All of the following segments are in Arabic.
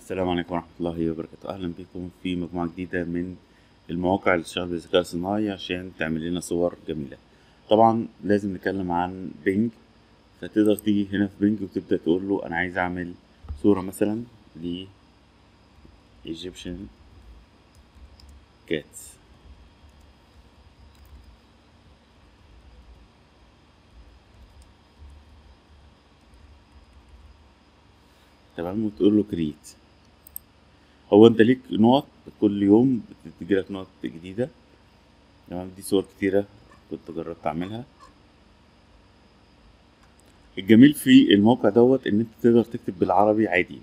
السلام عليكم ورحمة الله وبركاته. أهلا بكم في مجموعة جديدة من المواقع اللي بتشتغل بالذكاء الصناعي عشان تعمل لنا صور جميلة. طبعا لازم نتكلم عن بينج فتقدر تيجي هنا في بينج وتبدأ تقول له أنا عايز أعمل صورة مثلا ل Egyptian cats. تمام؟ وتقول له create هو انت ليك نقط كل يوم بتجيلك نقط جديدة. تمام؟ دي صور كتيرة كنت جربت أعملها. الجميل في الموقع دوت إن أنت تقدر تكتب بالعربي عادي.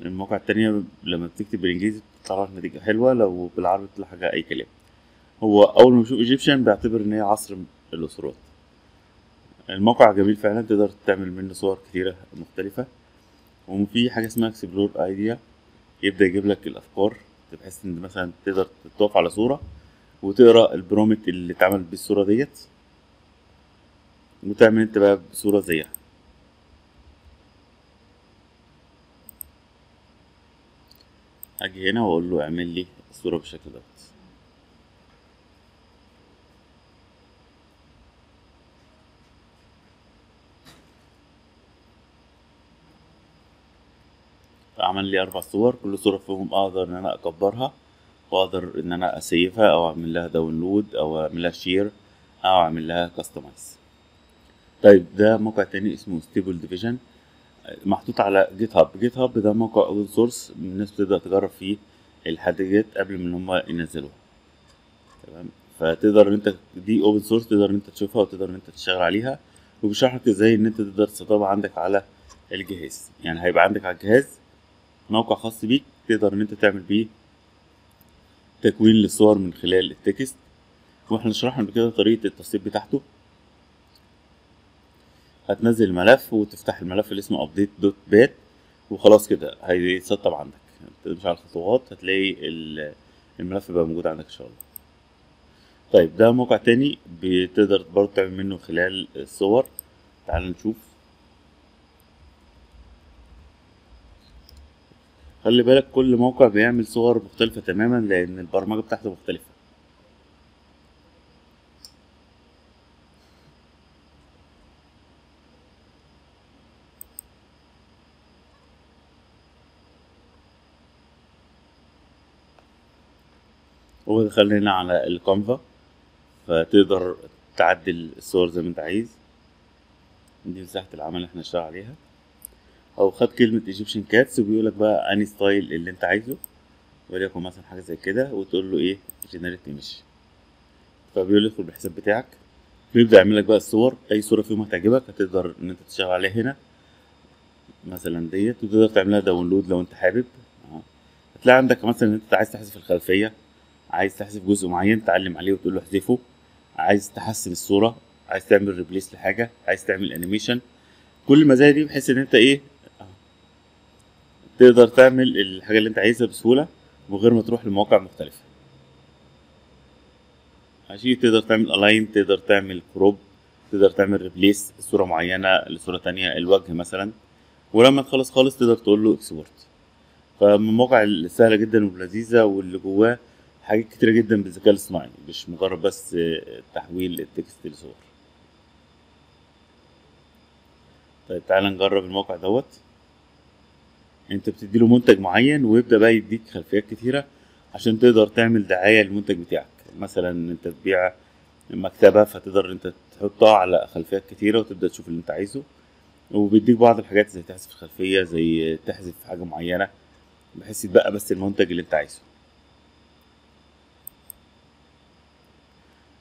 المواقع التانية لما بتكتب بالإنجليزي بتطلع لك نتيجة حلوة لو بالعربي بتطلع حاجة أي كلام. هو أول ما يشوف Egyptian بيعتبر إن هي عصر الأسرات. الموقع جميل فعلا تقدر تعمل منه صور كتيرة مختلفة. وفي حاجة اسمها explore idea يبدأ يجيب لك الأفكار بحيث إن مثلا تقدر تقف على صورة وتقرأ ال prompt اللي اتعمل بيه الصورة ديت. وتعمل أنت بقى بصورة زيها. أجي هنا وأقول له اعمل لي الصورة بالشكل دوت. عمل لي أربع صور كل صورة فيهم أقدر إن أنا أكبرها وأقدر إن أنا أسيفها أو أعمل لها download أو أعمل لها share أو أعمل لها customize طيب ده موقع تاني اسمه Stable Diffusion محطوط على GitHub GitHub ده موقع open source الناس بتبدأ تجرب فيه الحاجات قبل ما هم ينزلوها تمام؟ فتقدر إن أنت دي open source تقدر إن أنت تشوفها وتقدر إن أنت تشتغل عليها. وبيشرح لك إزاي إن أنت تقدر تسطبها عندك على الجهاز. يعني هيبقى عندك على الجهاز موقع خاص بيك تقدر إن أنت تعمل بيه تكوين للصور من خلال التكست. وإحنا شرحنا قبل كده طريقة التسطيب بتاعته. هتنزل الملف وتفتح الملف اللي اسمه update دوت بات وخلاص كده هيتسطب عندك. تمشي على الخطوات هتلاقي الملف بقى موجود عندك إن شاء الله. طيب ده موقع تاني بتقدر برضه تعمل منه خلال الصور. تعال نشوف. خلي بالك كل موقع بيعمل صور مختلفة تماما لأن البرمجة بتاعته مختلفة. هو دخلنا هنا على الكانفا فتقدر تعدل الصور زي ما انت عايز. دي مساحة العمل اللي إحنا نشتغل عليها. أو خد كلمة Egyptian cats وبيقولك بقى any style اللي أنت عايزه وليكن مثلا حاجة زي كده وتقول له إيه generate image فبيقول يدخل بالحساب بتاعك بيبدأ يعمل لك بقى الصور أي صورة فيهم هتعجبك هتقدر إن أنت تشتغل عليها هنا. مثلا ديت وتقدر تعملها download لو أنت حابب. هتلاقي عندك مثلا أنت عايز تحذف الخلفية عايز تحذف جزء معين تعلم عليه وتقول له احذفه. عايز تحسن الصورة عايز تعمل replace لحاجة عايز تعمل animation كل المزايا دي بحيث إن أنت إيه تقدر تعمل الحاجة اللي انت عايزها بسهولة من غير ما تروح لمواقع مختلفة. ماشي؟ تقدر تعمل align تقدر تعمل crop تقدر تعمل replace صورة معينة لصورة تانية الوجه مثلا. ولما تخلص خالص تقدر تقول له export فمن المواقع السهلة جدا واللذيذة واللي جواه حاجات كتيرة جدا بالذكاء الاصطناعي. مش مجرد بس تحويل التكست لصور. طيب تعالى نجرب الموقع دوت. انت بتديله منتج معين ويبدأ بقى يديك خلفيات كتيرة عشان تقدر تعمل دعاية للمنتج بتاعك. مثلا أنت تبيع مكتبة فتقدر أنت تحطها على خلفيات كتيرة وتبدأ تشوف اللي أنت عايزه. وبيديك بعض الحاجات زي تحذف الخلفيه زي تحذف حاجة معينة بحيث يتبقى بس المنتج اللي أنت عايزه.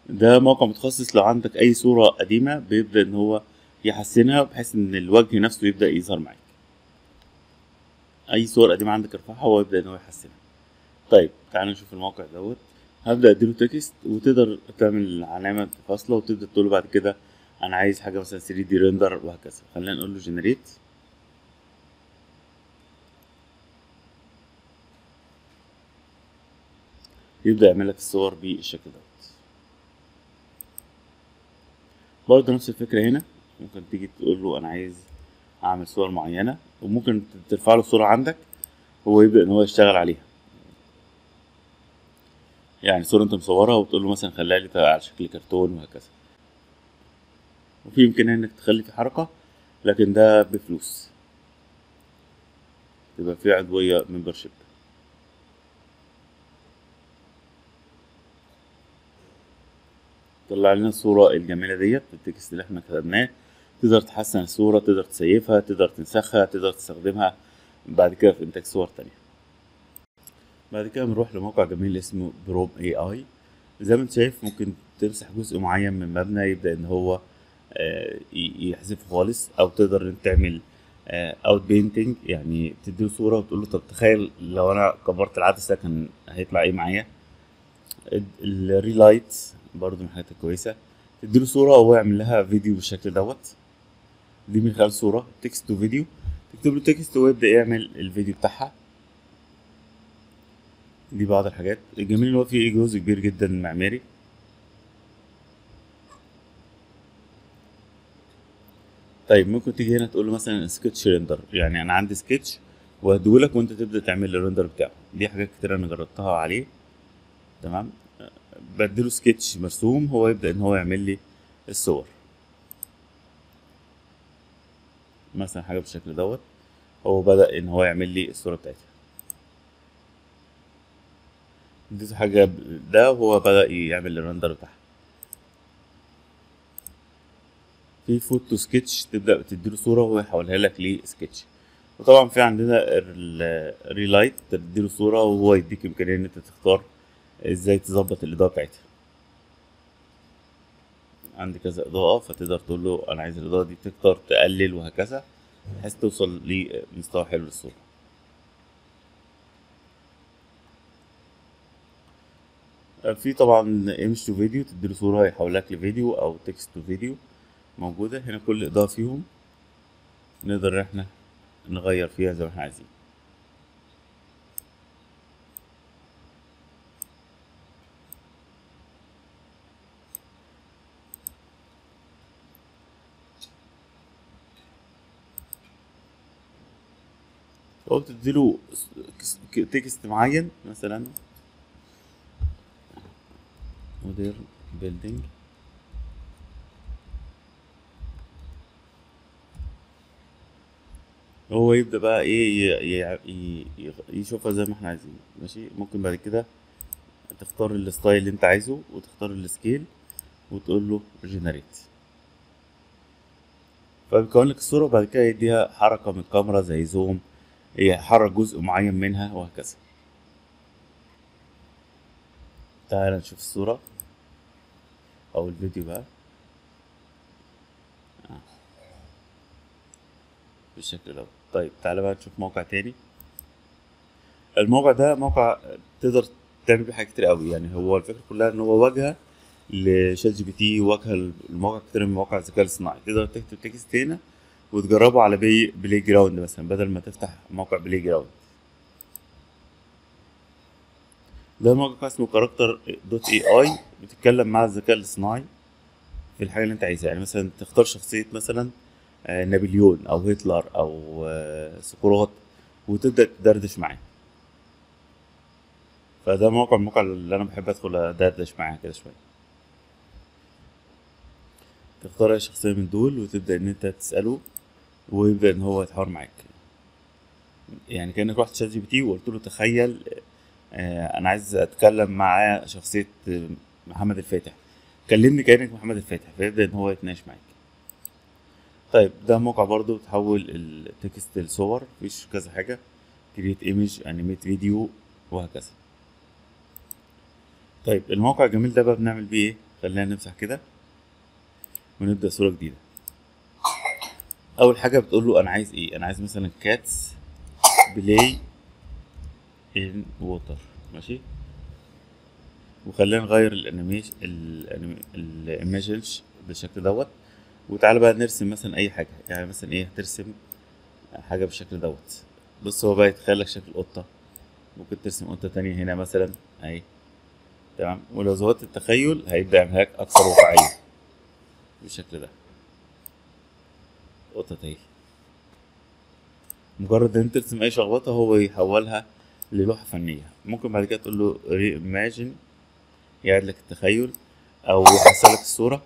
ده موقع متخصص لو عندك أي صورة قديمة بيبدأ إن هو يحسنها بحيث إن الوجه نفسه يبدأ يظهر معاك. أي صور قديمة عندك ارفعها هو يبدأ إن هو يحسنها. طيب تعال نشوف الموقع دوت. هبدأ أديله تكست وتقدر تعمل علامة فاصلة وتبدأ تقول بعد كده أنا عايز حاجة مثلا 3 D render وهكذا. خلينا نقول له generate يبدأ يعمل لك الصور بالشكل دوت. برضه نفس الفكرة هنا. ممكن تيجي تقول له أنا عايز أعمل صور معينة وممكن ترفع له صورة عندك هو يبدأ إن هو يشتغل عليها. يعني صورة أنت مصورها وتقول له مثلا خليها لي على شكل كرتون وهكذا. وفي إمكانية إنك تخلي في حركة لكن ده بفلوس. تبقى في عضوية ممبرشيب طلع لنا الصورة الجميلة ديت التكست اللي إحنا كتبناه. تقدر تحسن الصورة تقدر تسيفها تقدر تنسخها تقدر تستخدمها. بعد كده في إنتاج صور تانية. بعد كده بنروح لموقع جميل اسمه Prome AI زي ما انت شايف ممكن تمسح جزء معين من مبنى يبدأ إن هو آه، يحذفه خالص أو تقدر إن تعمل outpainting يعني تديله صورة وتقول له طب تخيل لو أنا كبرت العدسة كان هيطلع إيه معايا؟ ال relight برضو من الحاجات الكويسة. تديله صورة وهو يعمل لها فيديو بالشكل دوت. دي من خلال صورة text وفيديو تكتب له text ويبدأ يعمل الفيديو بتاعها. دي بعض الحاجات. الجميل إن هو فيه جزء كبير جدا معماري. طيب ممكن تيجي هنا تقول له مثلا sketch render يعني أنا عندي سكتش وهديهولك وأنت تبدأ تعمل ال render بتاعه. دي حاجات كتير أنا جربتها عليه. تمام؟ بديله سكتش مرسوم هو يبدأ إن هو يعمل لي الصور. مثلا حاجة بالشكل دوت هو بدأ إن هو يعمل لي الصورة بتاعتها. اديته حاجة ده وهو بدأ يعمل ال render بتاعها. في photo sketch تبدأ تديله صورة وهو يحولها لك لسكتش وطبعا في عندنا ال relight تديله صورة وهو يديك إمكانية إن أنت تختار إزاي تظبط الإضاءة بتاعتها. عندي كذا إضاءة فتقدر تقول له أنا عايز الإضاءة دي تقدر تقلل وهكذا بحيث توصل لمستوى حلو للصورة. في طبعا image to video تديله صورة يحولها لك لفيديو أو text to video موجودة. هنا كل إضاءة فيهم نقدر إحنا نغير فيها زي ما إحنا عايزين. هو بتديله text معين مثلا. model building هو يبدأ بقى إيه يشوفها زي ما إحنا عايزين. ماشي؟ ممكن بعد كده تختار ال style اللي أنت عايزه وتختار ال scale وتقول له generate فبيكون لك الصورة وبعد كده يديها حركة من الكاميرا زي زوم يحرك جزء معين منها وهكذا. تعال نشوف الصورة. أو الفيديو بقى. آه. بالشكل ده طيب تعالى بقى نشوف موقع تاني. الموقع ده موقع تقدر تعمل بيه حاجات كتير قوي. يعني هو الفكرة كلها إن هو واجهة ل ChatGPT واجهة لمواقع كتير من مواقع الذكاء الاصطناعي. تقدر تكتب text هنا وتجربه على بي Playground مثلا بدل ما تفتح موقع Playground. ده موقع اسمه Character.AI بتتكلم مع الذكاء الاصطناعي في الحاجة اللي انت عايزها. يعني مثلا تختار شخصية مثلا آه، نابليون أو هتلر أو آه، سقراط وتبدأ تدردش معاه. فده موقع من المواقع اللي أنا بحب أدخل أدردش معاها كده شوية. تختار أي شخصية من دول وتبدأ إن أنت تسأله. ويبدأ إن هو يتحاور معاك. يعني كأنك رحت ChatGPT وقلت له تخيل آه، أنا عايز أتكلم مع شخصية آه، محمد الفاتح. كلمني كأنك محمد الفاتح فيبدأ إن هو يتناقش معاك. طيب ده موقع برضو تحول ال text لصور مفيش كذا حاجة. create image animate video وهكذا. طيب الموقع الجميل ده بقى بنعمل بيه إيه؟ خلينا نمسح كده ونبدأ صورة جديدة. أول حاجة بتقول له أنا عايز إيه؟ أنا عايز مثلا cats play in water ماشي؟ وخلينا نغير ال animation ال images بالشكل دوت. وتعالى بقى نرسم مثلا أي حاجة. يعني مثلا إيه؟ هترسم حاجة بالشكل دوت. بص هو بقى يتخيل لك شكل قطة. ممكن ترسم قطة تانية هنا مثلا. أهي. تمام؟ ولو زودت التخيل هيبدأ يعملها لك أكثر واقعية بالشكل ده. قطه اهي مجرد إن أنت ترسم اي شخبطة هو يحولها للوحة فنية. ممكن بعد كده تقول له ري ايماجن يعيد لك التخيل أو يحسن لك الصورة.